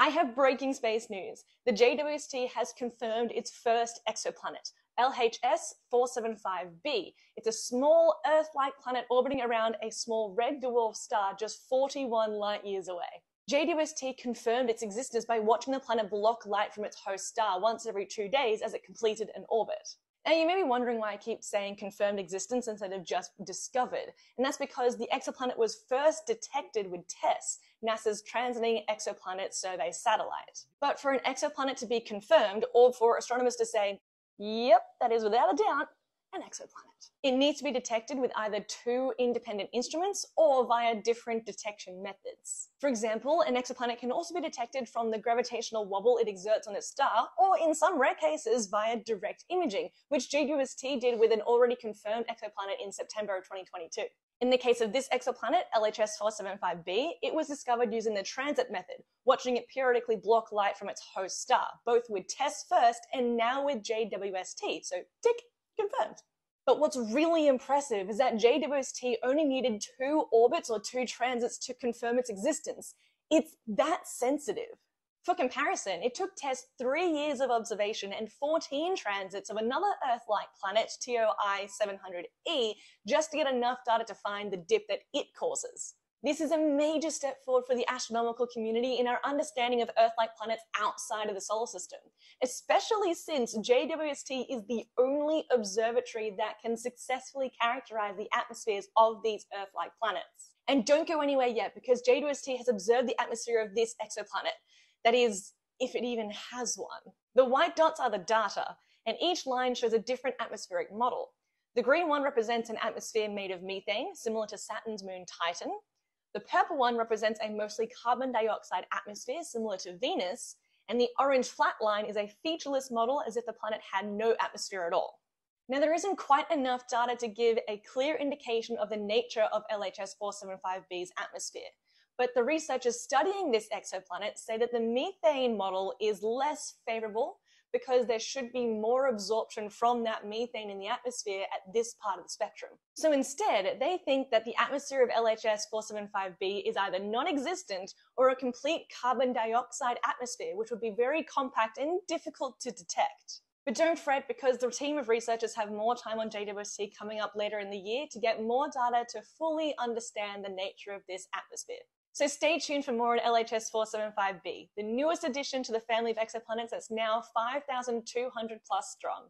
I have breaking space news. The JWST has confirmed its first exoplanet, LHS 475b. It's a small Earth like planet orbiting around a small red dwarf star just 41 light years away. JWST confirmed its existence by watching the planet block light from its host star once every two days as it completed an orbit. Now, you may be wondering why I keep saying confirmed existence instead of just discovered, and that's because the exoplanet was first detected with TESS, NASA's Transiting Exoplanet Survey satellite. But for an exoplanet to be confirmed, or for astronomers to say, Yep, that is without a doubt an exoplanet. It needs to be detected with either two independent instruments or via different detection methods. For example, an exoplanet can also be detected from the gravitational wobble it exerts on its star, or in some rare cases via direct imaging, which JWST did with an already confirmed exoplanet in September of 2022. In the case of this exoplanet, LHS 475b, it was discovered using the transit method, watching it periodically block light from its host star, both with TESS first and now with JWST. So, tick, confirmed. But what's really impressive is that JWST only needed two orbits or two transits to confirm its existence. It's that sensitive. For comparison, it took TESS three years of observation and 14 transits of another Earth-like planet, TOI 700e, just to get enough data to find the dip that it causes. This is a major step forward for the astronomical community in our understanding of Earth-like planets outside of the solar system, especially since JWST is the only observatory that can successfully characterize the atmospheres of these Earth-like planets. And don't go anywhere yet because JWST has observed the atmosphere of this exoplanet, that is, if it even has one. The white dots are the data, and each line shows a different atmospheric model. The green one represents an atmosphere made of methane, similar to Saturn's moon Titan. The purple one represents a mostly carbon dioxide atmosphere, similar to Venus. And the orange flat line is a featureless model as if the planet had no atmosphere at all. Now, there isn't quite enough data to give a clear indication of the nature of LHS 475b's atmosphere but the researchers studying this exoplanet say that the methane model is less favorable because there should be more absorption from that methane in the atmosphere at this part of the spectrum. So instead, they think that the atmosphere of LHS 475b is either non existent or a complete carbon dioxide atmosphere, which would be very compact and difficult to detect. But don't fret because the team of researchers have more time on JWST coming up later in the year to get more data to fully understand the nature of this atmosphere. So stay tuned for more on LHS 475b, the newest addition to the family of exoplanets that's now 5,200 plus strong.